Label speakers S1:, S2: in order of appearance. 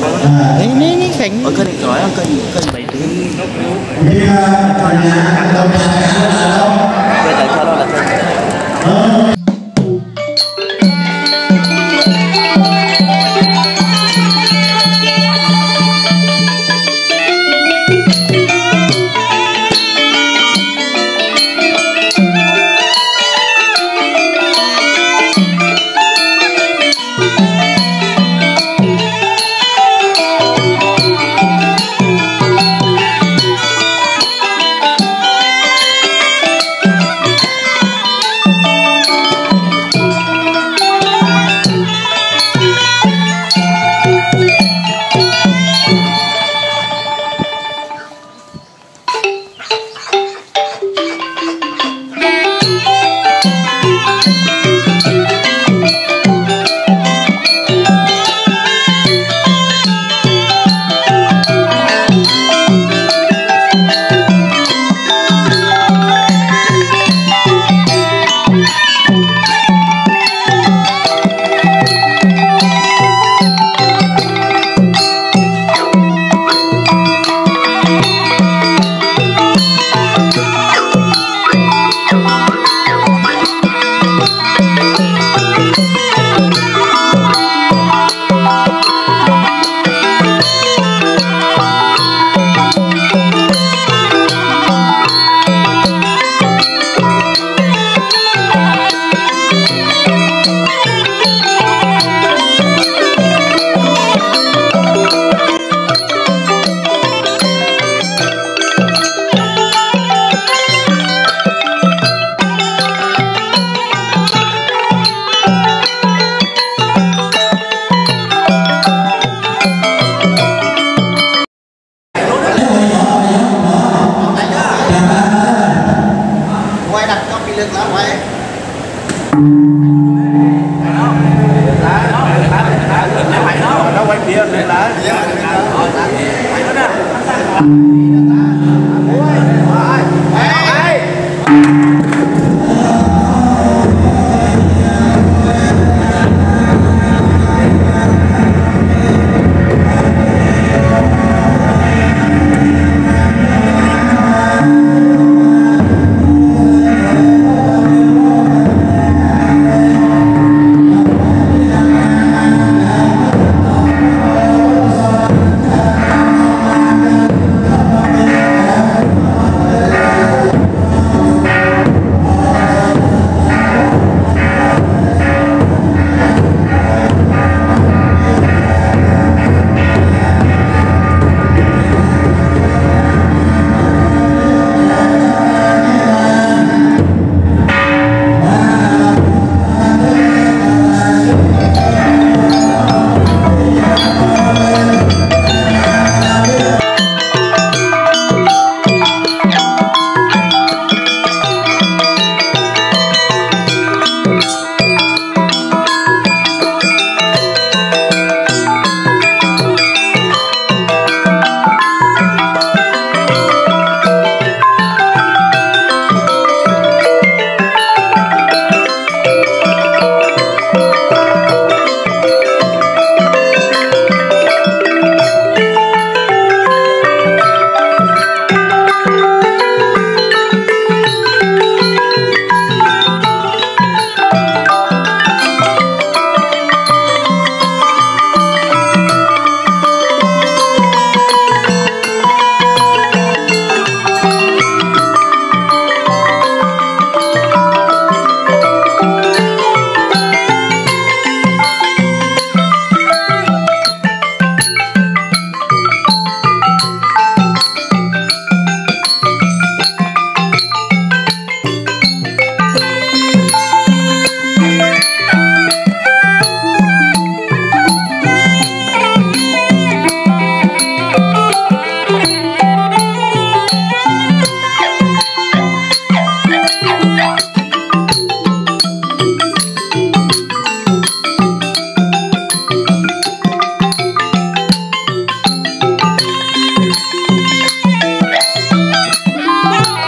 S1: Nah, ini ini kan. Oh, kan itu orang kan kan baik. Dia pertanyaan atau Ya, Iya, iya.
S2: Bye.